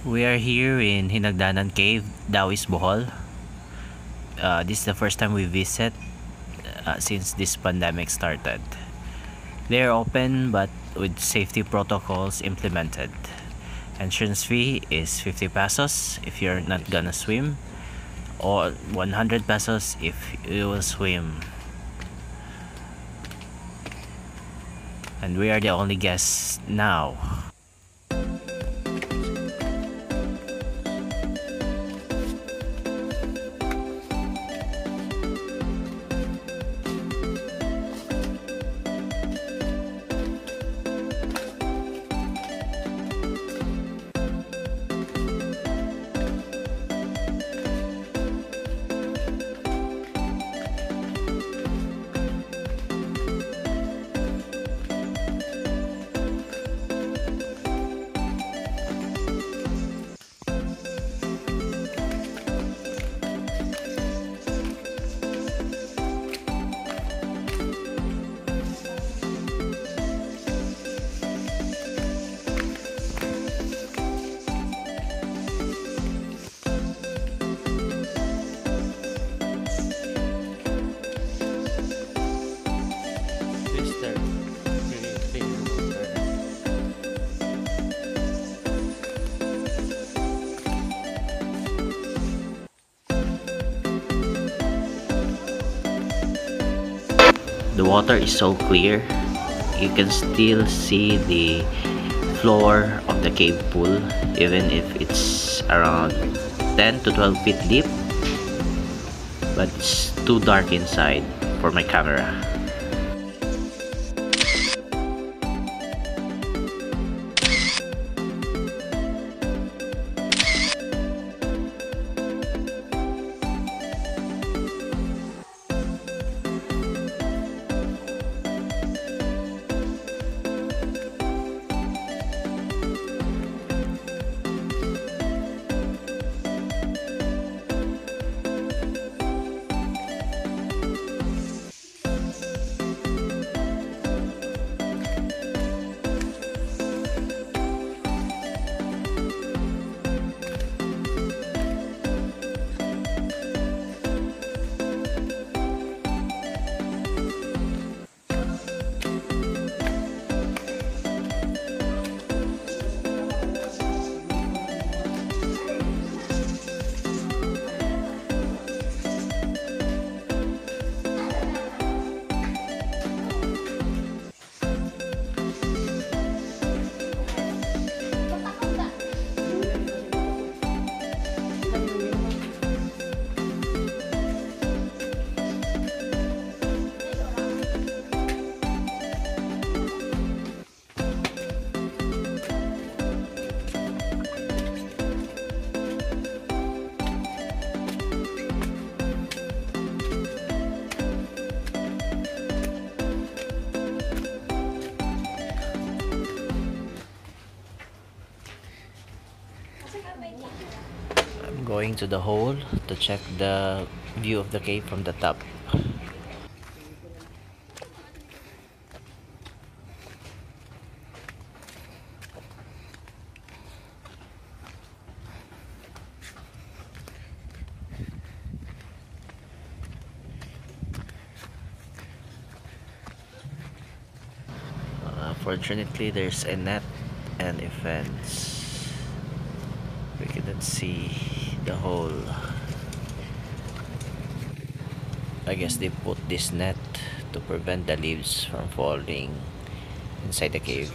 We are here in Hinagdanan Cave, Dauis, Bohol. Uh, this is the first time we visit uh, since this pandemic started. They are open but with safety protocols implemented. Entrance fee is 50 pesos if you're not gonna swim or 100 pesos if you will swim. And we are the only guests now. The water is so clear. You can still see the floor of the cave pool even if it's around 10 to 12 feet deep but it's too dark inside for my camera. I'm going to the hole to check the view of the cave from the top. Uh, fortunately, there's a net and a fence. Cannot see the hole. I guess they put this net to prevent the leaves from falling inside the cave.